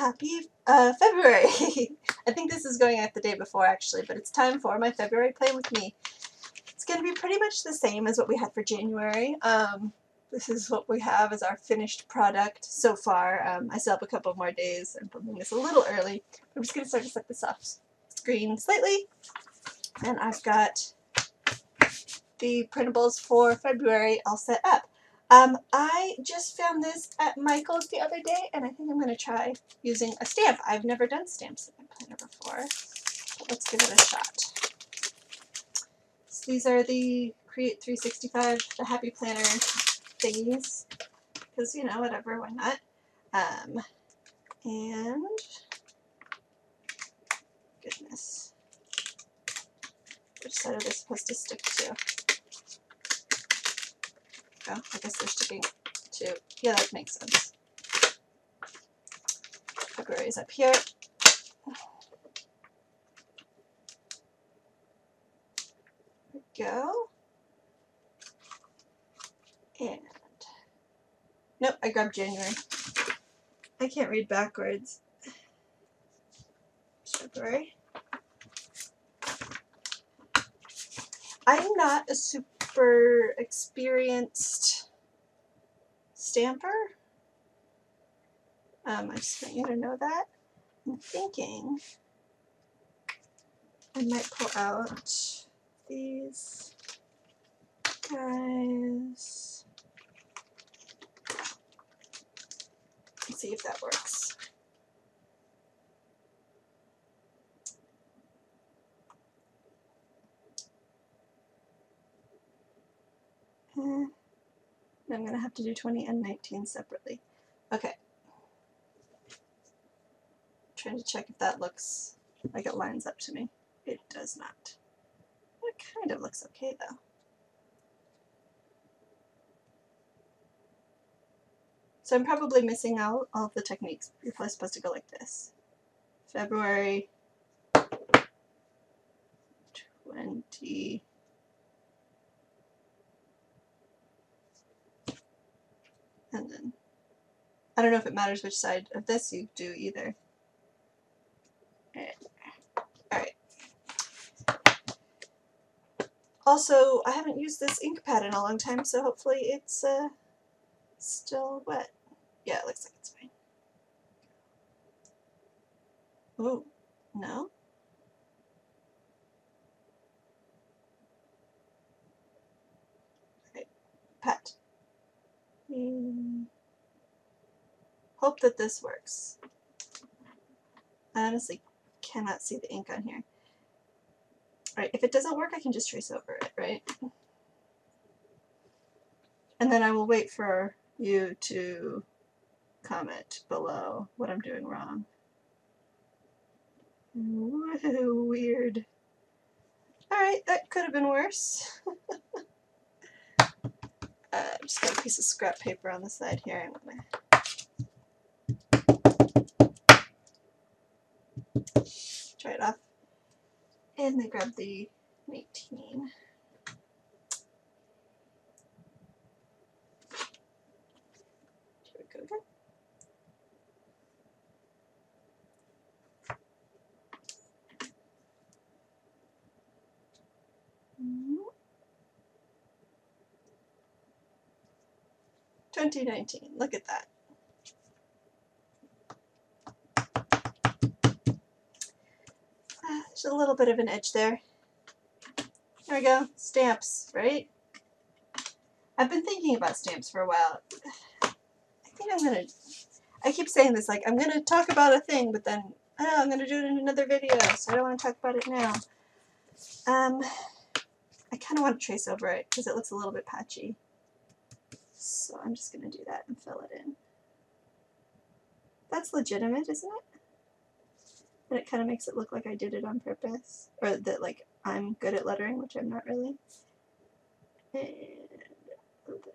happy uh, February! I think this is going out the day before actually, but it's time for my February Plan With Me. It's going to be pretty much the same as what we had for January. Um, this is what we have as our finished product so far. Um, I still have a couple more days. I'm filming this a little early. I'm just going to start to set this off screen slightly. And I've got the printables for February all set up. Um, I just found this at Michael's the other day, and I think I'm going to try using a stamp. I've never done stamps in my planner before, but let's give it a shot. So these are the Create 365, the Happy Planner thingies, because, you know, whatever, why not? Um, and, goodness, which side are they supposed to stick to? I guess they're sticking to, yeah, that makes sense. February is up here. There we go. And, nope, I grabbed January. I can't read backwards. February. I'm not a super experienced stamper. Um, I just want you to know that. I'm thinking I might pull out these guys and see if that works. Eh, I'm going to have to do 20 and 19 separately. Okay. Trying to check if that looks like it lines up to me. It does not. It kind of looks okay though. So I'm probably missing out all of the techniques. You're probably supposed to go like this. February 20 and then I don't know if it matters which side of this you do either. Alright. Also, I haven't used this ink pad in a long time, so hopefully it's uh, still wet. Yeah, it looks like it's fine. Oh, no? Okay, pat. Hmm. Hope that this works. I honestly cannot see the ink on here. Alright, if it doesn't work, I can just trace over it, right? And then I will wait for you to comment below what I'm doing wrong. Weird. Alright, that could have been worse. uh, I've just got a piece of scrap paper on the side here. I'm gonna try it off. And then grab the 19. 2019. Look at that. Ah, there's a little bit of an edge there. There we go. Stamps, right? I've been thinking about stamps for a while. I think I'm going to... I keep saying this, like, I'm going to talk about a thing, but then, oh, I'm going to do it in another video, so I don't want to talk about it now. Um, I kind of want to trace over it, because it looks a little bit patchy. So I'm just gonna do that and fill it in. That's legitimate, isn't it? And it kind of makes it look like I did it on purpose, or that like I'm good at lettering, which I'm not really. And there we go.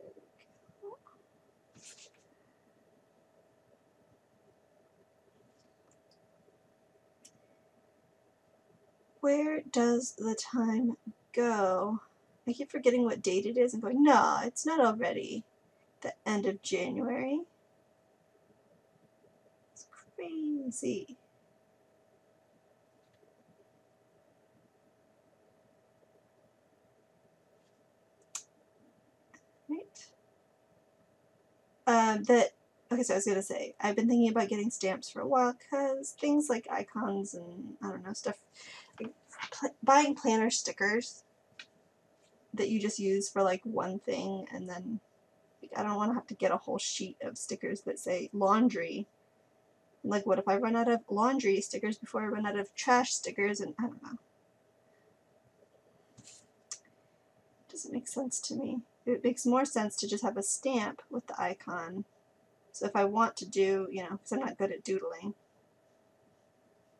Where does the time go? I keep forgetting what date it is and going, no, it's not already the end of January. It's crazy. Right. Um, that okay. So I was gonna say I've been thinking about getting stamps for a while because things like icons and I don't know stuff, like pl buying planner stickers that you just use for like one thing and then I don't want to have to get a whole sheet of stickers that say laundry. Like what if I run out of laundry stickers before I run out of trash stickers and I don't know. It doesn't make sense to me. It makes more sense to just have a stamp with the icon. So if I want to do, you know, because I'm not good at doodling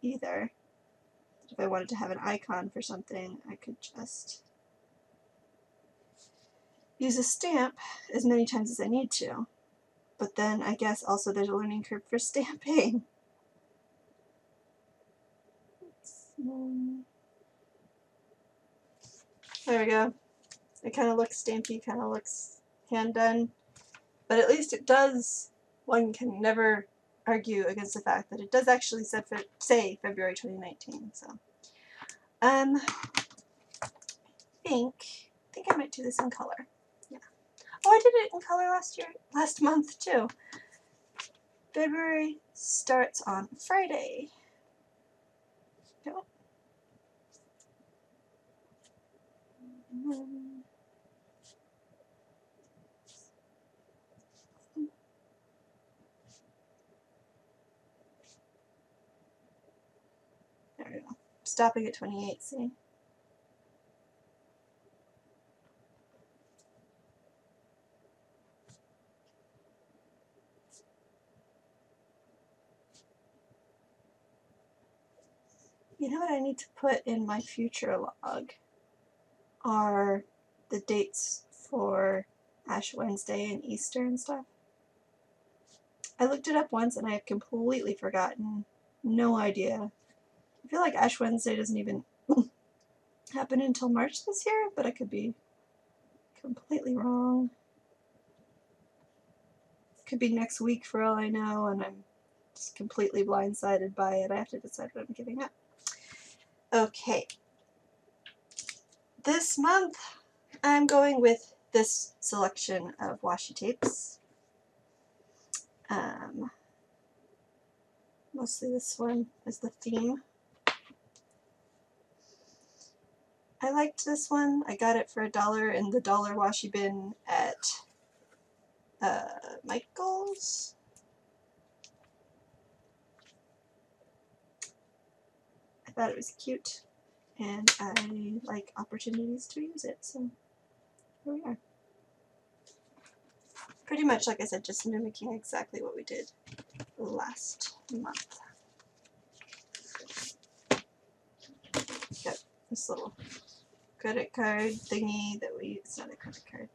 either. If I wanted to have an icon for something, I could just use a stamp as many times as I need to. But then I guess also there's a learning curve for stamping. There we go. It kind of looks stampy, kind of looks hand done. But at least it does, one can never argue against the fact that it does actually say February 2019. So, um, I think, I think I might do this in color. Oh, I did it in color last year, last month too. February starts on Friday. Yep. There we go. Stopping at 28, see? You know what I need to put in my future log are the dates for Ash Wednesday and Easter and stuff. I looked it up once and I have completely forgotten. No idea. I feel like Ash Wednesday doesn't even happen until March this year, but I could be completely wrong. Could be next week for all I know, and I'm just completely blindsided by it. I have to decide what I'm giving up. Okay. This month I'm going with this selection of washi tapes. Um, mostly this one is the theme. I liked this one. I got it for a dollar in the dollar washi bin at uh, Michael's. Thought it was cute and I like opportunities to use it, so here we are. Pretty much, like I said, just mimicking exactly what we did last month. Got this little credit card thingy that we, it's not a credit card.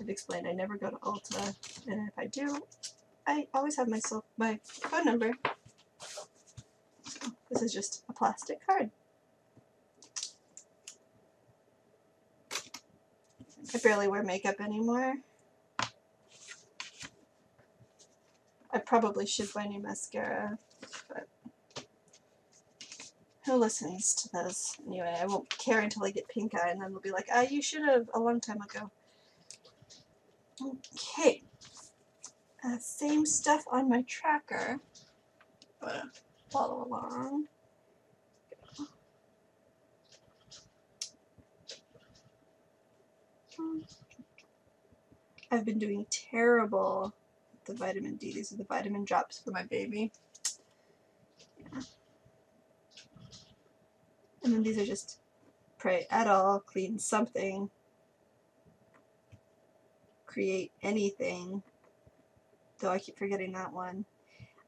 I've explained I never go to Ulta, and if I do, I always have myself my phone number this is just a plastic card. I barely wear makeup anymore. I probably should buy new mascara, but who listens to this? Anyway, I won't care until I get pink eye, and then they'll be like, ah, you should have a long time ago. Okay. Uh, same stuff on my tracker follow along. I've been doing terrible with the vitamin D. These are the vitamin drops for my baby. Yeah. And then these are just pray at all, clean something, create anything. Though I keep forgetting that one.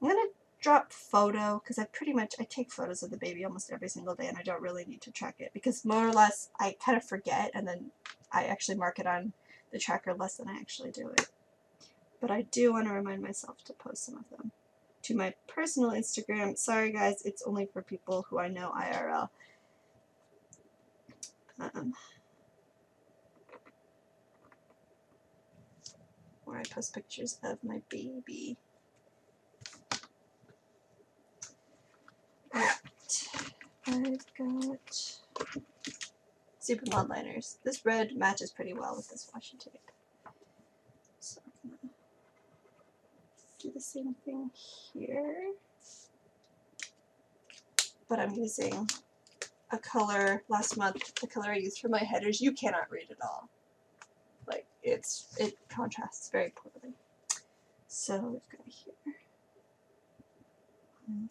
I'm going to drop photo because I pretty much I take photos of the baby almost every single day and I don't really need to track it because more or less I kind of forget and then I actually mark it on the tracker less than I actually do it. But I do want to remind myself to post some of them to my personal Instagram. Sorry guys, it's only for people who I know IRL. Um, where I post pictures of my baby. I've got super mild liners. This red matches pretty well with this washi tape. So I'm gonna do the same thing here. But I'm using a color last month, the color I used for my headers, you cannot read at all. Like it's it contrasts very poorly. So we've got here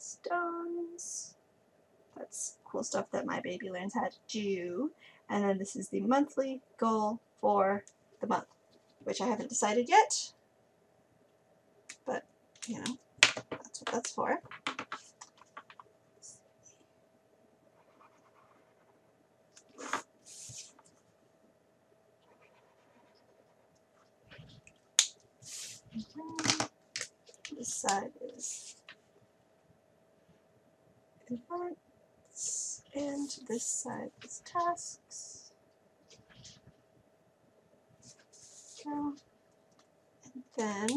stones. That's cool stuff that my baby learns how to do. And then this is the monthly goal for the month, which I haven't decided yet. But, you know, that's what that's for. This side is events, and this side is tasks. And then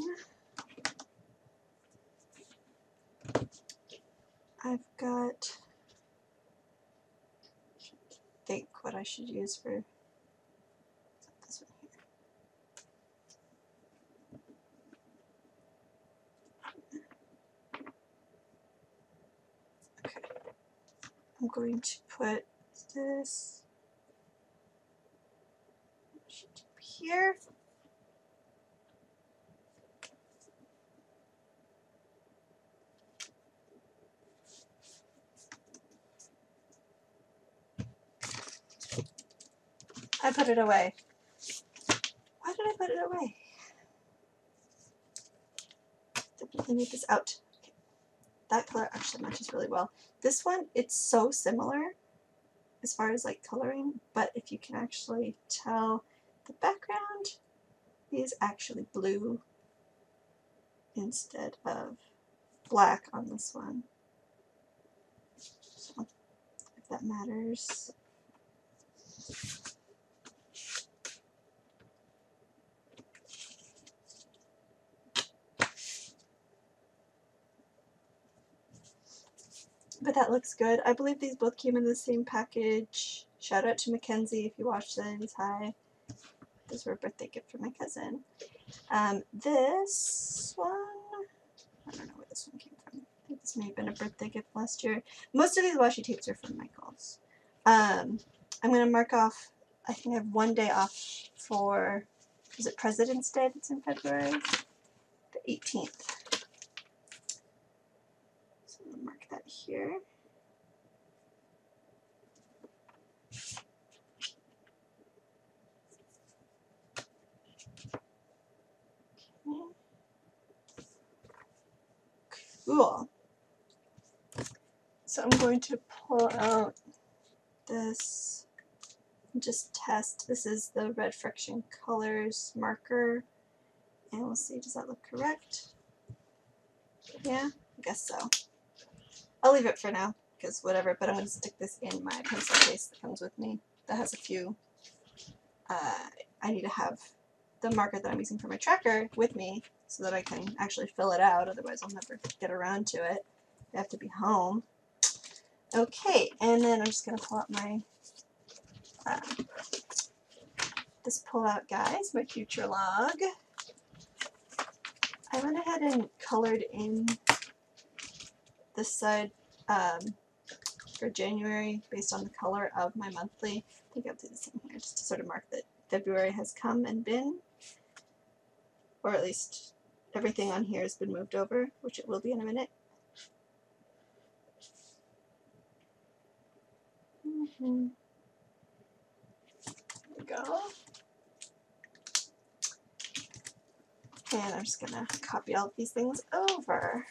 I've got think what I should use for this one here. Okay. I'm going to put this here. I put it away. Why did I put it away? Definitely need this out. That color actually matches really well. This one, it's so similar as far as like coloring, but if you can actually tell the background is actually blue instead of black on this one. So, if that matters. But that looks good. I believe these both came in the same package. Shout out to Mackenzie if you watch these. Hi. Those were a birthday gift for my cousin. Um, this one, I don't know where this one came from. I think this may have been a birthday gift last year. Most of these washi tapes are from Michaels. Um, I'm going to mark off, I think I have one day off for, is it President's Day that's in February? The 18th. So I'm going here. Cool. So I'm going to pull out this just test. This is the Red FriXion Colors marker. And we'll see, does that look correct? Yeah, I guess so. I'll leave it for now, because whatever, but I'm going to stick this in my pencil case that comes with me. That has a few, uh, I need to have the marker that I'm using for my tracker with me so that I can actually fill it out, otherwise I'll never get around to it. I have to be home. Okay, and then I'm just going to pull out my, uh, this pull out guys, my future log. I went ahead and colored in this side um, for January based on the color of my monthly. I think I'll do the same here just to sort of mark that February has come and been, or at least everything on here has been moved over, which it will be in a minute. Mm -hmm. There we go. And I'm just going to copy all of these things over.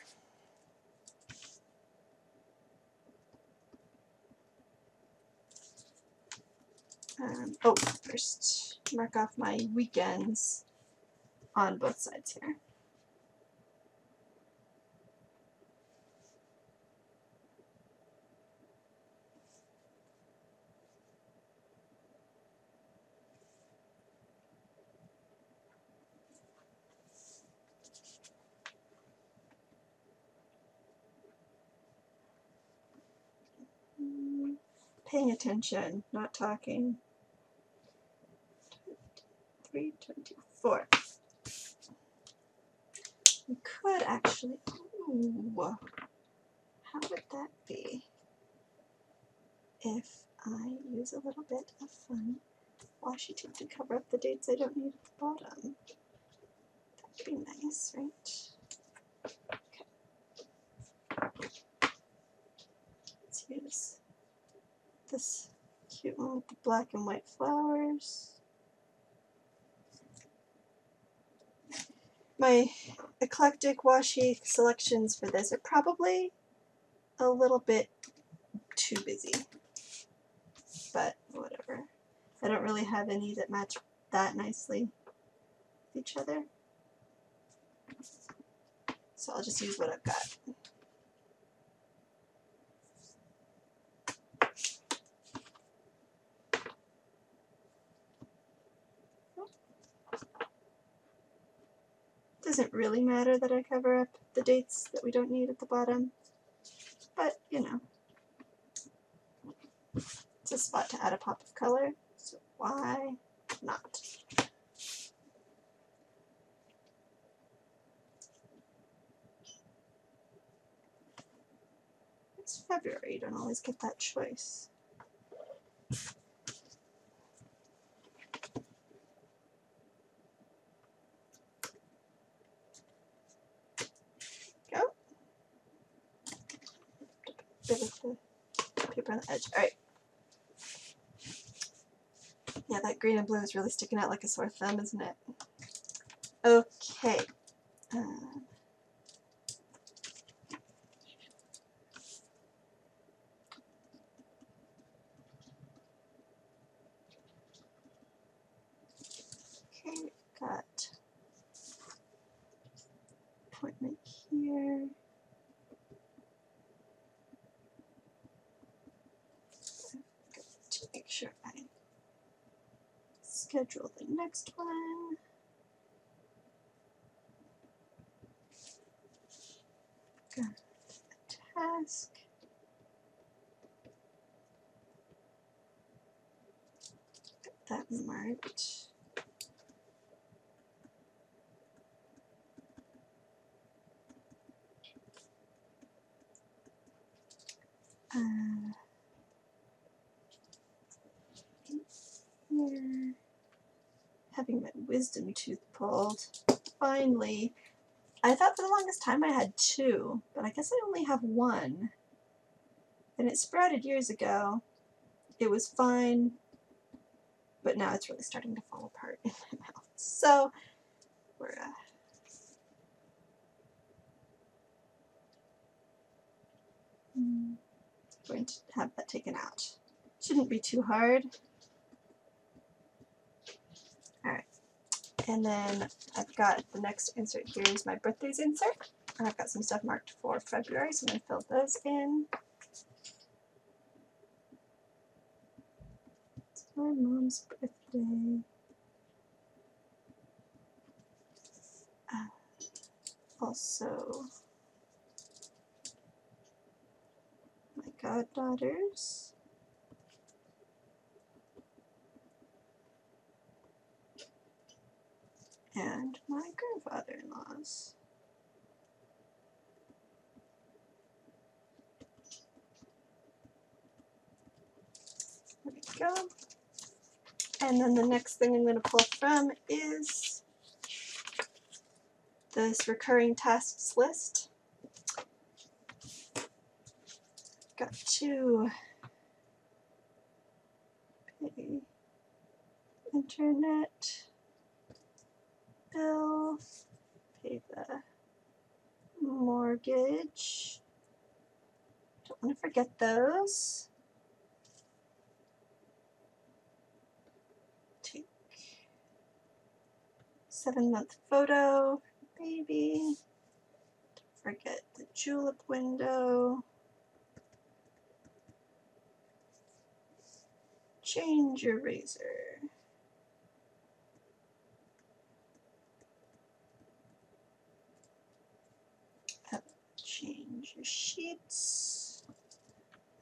Um, oh, first mark off my weekends on both sides here. Paying attention, not talking. 324. We could actually, ooh, how would that be if I use a little bit of fun washi tape to cover up the dates I don't need at the bottom? That'd be nice, right? Okay. Let's use this cute one with the black and white flowers. My eclectic washi selections for this are probably a little bit too busy, but whatever. I don't really have any that match that nicely with each other. So I'll just use what I've got. Doesn't really matter that I cover up the dates that we don't need at the bottom, but you know, it's a spot to add a pop of color, so why not? It's February, you don't always get that choice. Go. Bit of the paper on the edge. Alright. Yeah, that green and blue is really sticking out like a sore thumb, isn't it? Okay. Um, Okay, we've got appointment here. I've got to make sure I schedule the next one. Got a task. Get that marked. Uh, here. Having my wisdom tooth pulled. Finally. I thought for the longest time I had two, but I guess I only have one. And it sprouted years ago. It was fine, but now it's really starting to fall apart in my mouth. So, we're uh, going to have that taken out. Shouldn't be too hard. Alright, and then I've got the next insert here is my birthdays insert. And I've got some stuff marked for February, so I'm going to fill those in. It's my mom's birthday. Uh, also, my goddaughters. And my grandfather-in-laws. There we go. And then the next thing I'm going to pull from is this recurring tasks list. Got to internet bill, pay the mortgage. Don't want to forget those. Take seven month photo, baby. Don't forget the Julep window. Change your razor. change your sheets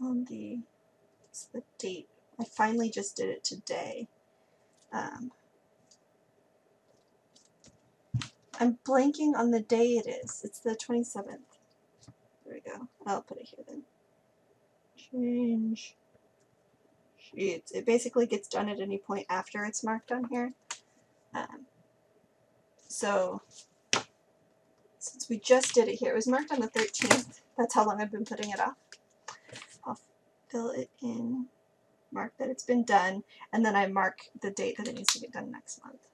on the it's the date. I finally just did it today. Um, I'm blanking on the day it is. It's the 27th. There we go. I'll put it here then. Change. Sheets. It basically gets done at any point after it's marked on here. Um, so, since we just did it here, it was marked on the 13th. That's how long I've been putting it off. I'll fill it in, mark that it's been done, and then I mark the date that it needs to get done next month.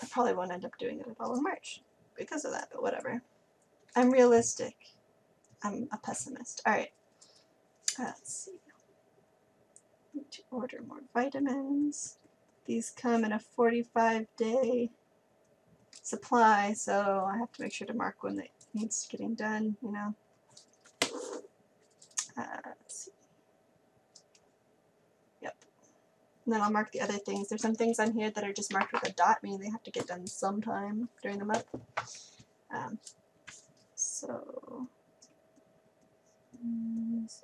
I probably won't end up doing it at all in March because of that, but whatever. I'm realistic. I'm a pessimist. Alright. Uh, let's see. Need to order more vitamins. These come in a 45 day supply, so I have to make sure to mark when it needs getting done, you know. Uh. Yep. And then I'll mark the other things. There's some things on here that are just marked with a dot, meaning they have to get done sometime during the month. Um, so,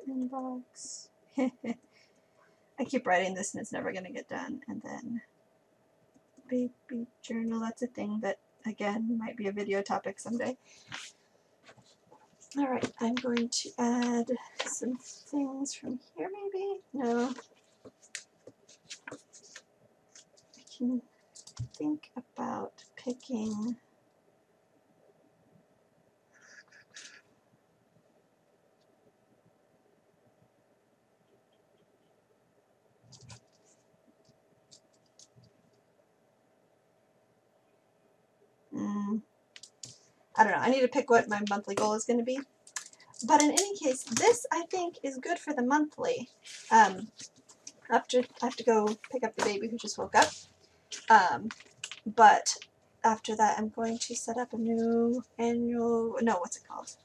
inbox. I keep writing this and it's never going to get done. And then baby journal, that's a thing that, again, might be a video topic someday. Alright, I'm going to add some things from here maybe? No. I can think about picking I don't know. I need to pick what my monthly goal is going to be. But in any case, this I think is good for the monthly. Um, after I have to go pick up the baby who just woke up. Um, but after that, I'm going to set up a new annual. No, what's it called?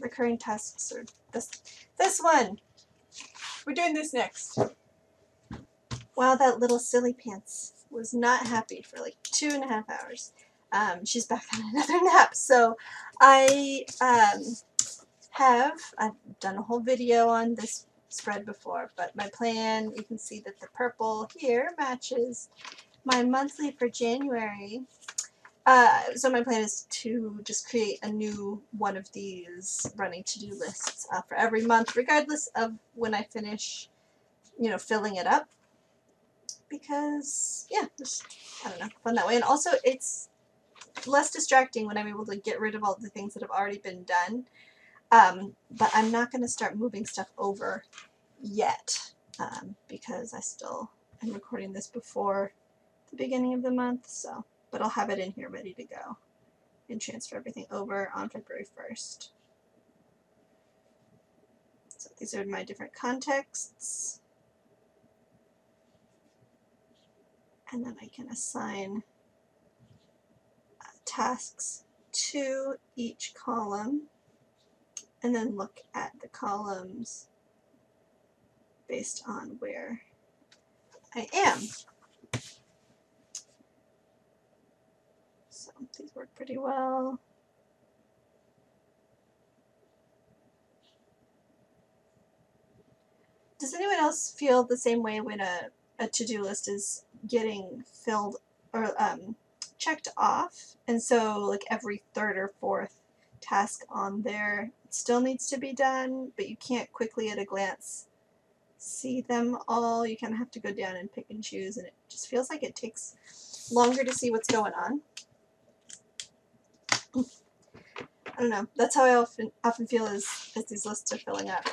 Recurring tasks or this this one. We're doing this next. Wow, that little silly pants was not happy for like two and a half hours. Um, she's back on another nap. So I um, have, I've done a whole video on this spread before, but my plan, you can see that the purple here matches my monthly for January. Uh, so my plan is to just create a new one of these running to-do lists uh, for every month, regardless of when I finish, you know, filling it up because, yeah, just, I don't know, fun that way. And also, it's less distracting when I'm able to get rid of all the things that have already been done. Um, but I'm not going to start moving stuff over yet um, because I still am recording this before the beginning of the month. So, but I'll have it in here ready to go and transfer everything over on February 1st. So these are my different contexts. and then I can assign tasks to each column and then look at the columns based on where I am. So these work pretty well. Does anyone else feel the same way when a, a to-do list is getting filled or um, checked off. And so like every third or fourth task on there still needs to be done, but you can't quickly at a glance see them all. You kind of have to go down and pick and choose, and it just feels like it takes longer to see what's going on. I don't know. That's how I often often feel as, as these lists are filling up.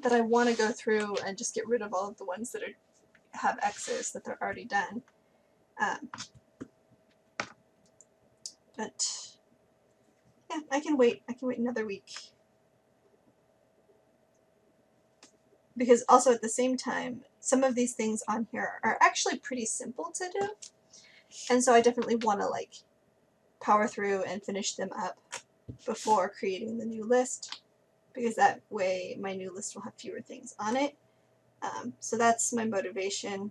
That I want to go through and just get rid of all of the ones that are have X's that they're already done. Um, but yeah, I can wait. I can wait another week. Because also at the same time, some of these things on here are actually pretty simple to do. And so I definitely want to like power through and finish them up before creating the new list because that way my new list will have fewer things on it. Um, so that's my motivation.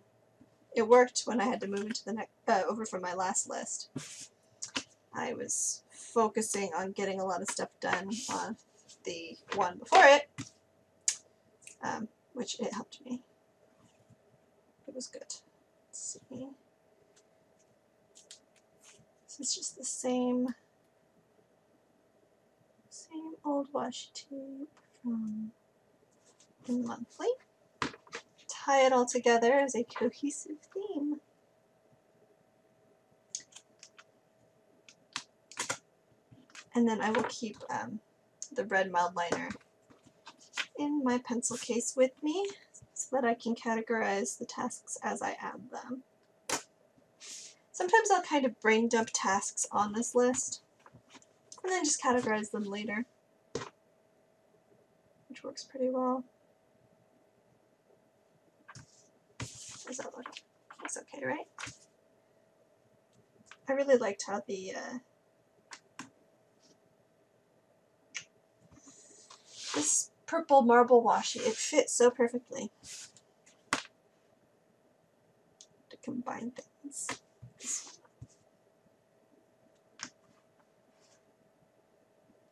It worked when I had to move into the next, uh, over from my last list. I was focusing on getting a lot of stuff done on the one before it, um, which it helped me. It was good. Let's see. This is just the same, same old washi tape from the monthly. Tie it all together as a cohesive theme. And then I will keep um, the red mild liner in my pencil case with me so that I can categorize the tasks as I add them. Sometimes I'll kind of brain dump tasks on this list and then just categorize them later, which works pretty well. Does that look? Looks okay, right? I really liked how the uh, This purple marble washi, it fits so perfectly to combine things.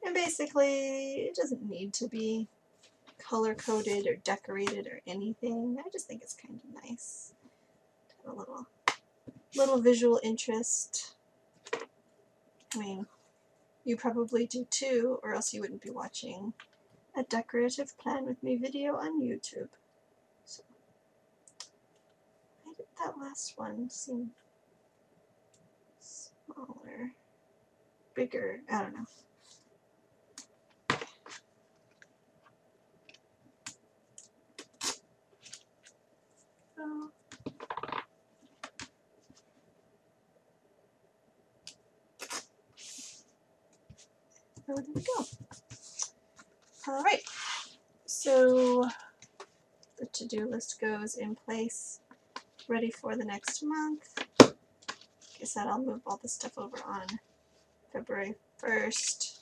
And basically, it doesn't need to be color coded or decorated or anything. I just think it's kind of nice. Have a little, little visual interest. I mean, you probably do too, or else you wouldn't be watching a decorative plan with me video on YouTube. So, why did that last one seem smaller? Bigger? I don't know. Oh. Oh, there we go. All right, so the to-do list goes in place, ready for the next month. I said, I'll move all this stuff over on February 1st.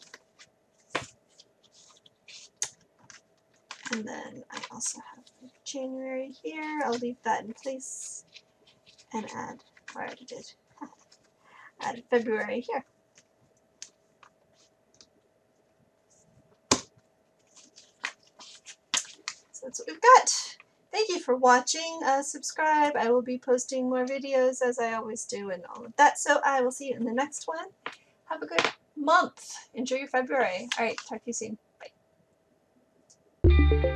And then I also have January here. I'll leave that in place and add, I already did, add February here. That's what we've got. Thank you for watching. Uh, subscribe. I will be posting more videos as I always do and all of that. So I will see you in the next one. Have a good month. Enjoy your February. All right. Talk to you soon. Bye.